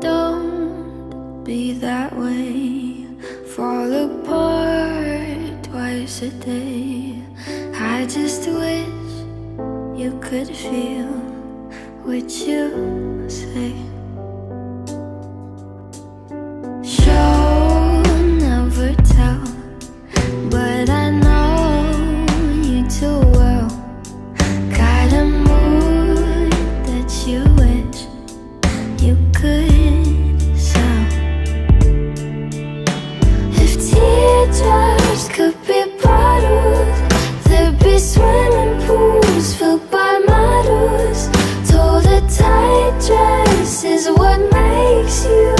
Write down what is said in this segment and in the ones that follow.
Don't be that way. Fall apart twice a day. I just wish you could feel what you say. Is what makes you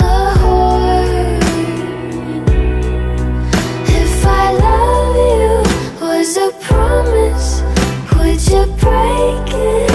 a whore If I love you was a promise Would you break it?